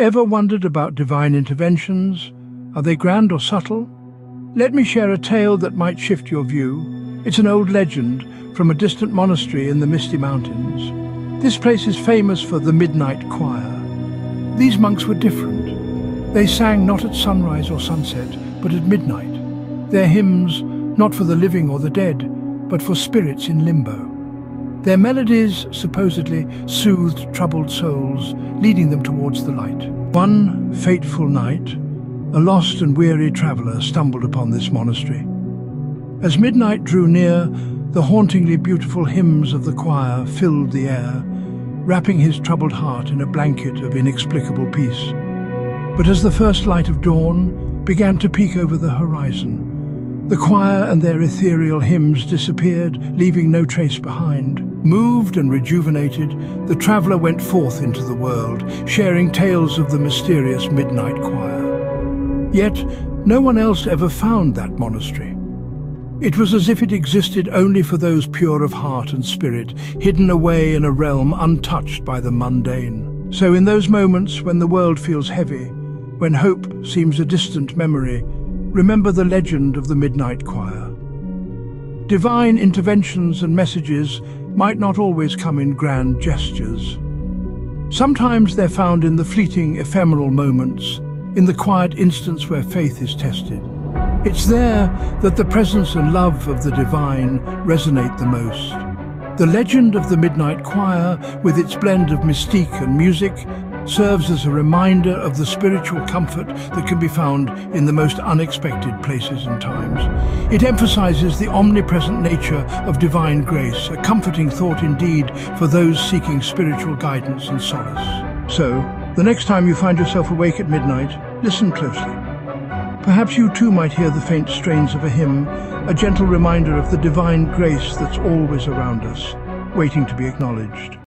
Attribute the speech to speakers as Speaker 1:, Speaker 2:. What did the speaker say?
Speaker 1: Ever wondered about divine interventions? Are they grand or subtle? Let me share a tale that might shift your view. It's an old legend from a distant monastery in the Misty Mountains. This place is famous for the Midnight Choir. These monks were different. They sang not at sunrise or sunset, but at midnight. Their hymns not for the living or the dead, but for spirits in limbo. Their melodies supposedly soothed troubled souls, leading them towards the light. One fateful night, a lost and weary traveller stumbled upon this monastery. As midnight drew near, the hauntingly beautiful hymns of the choir filled the air, wrapping his troubled heart in a blanket of inexplicable peace. But as the first light of dawn began to peek over the horizon, the choir and their ethereal hymns disappeared, leaving no trace behind. Moved and rejuvenated, the traveller went forth into the world, sharing tales of the mysterious midnight choir. Yet, no one else ever found that monastery. It was as if it existed only for those pure of heart and spirit, hidden away in a realm untouched by the mundane. So in those moments when the world feels heavy, when hope seems a distant memory, remember the legend of the Midnight Choir. Divine interventions and messages might not always come in grand gestures. Sometimes they're found in the fleeting, ephemeral moments, in the quiet instance where faith is tested. It's there that the presence and love of the divine resonate the most. The legend of the Midnight Choir, with its blend of mystique and music, serves as a reminder of the spiritual comfort that can be found in the most unexpected places and times. It emphasizes the omnipresent nature of divine grace, a comforting thought indeed for those seeking spiritual guidance and solace. So, the next time you find yourself awake at midnight, listen closely. Perhaps you too might hear the faint strains of a hymn, a gentle reminder of the divine grace that's always around us, waiting to be acknowledged.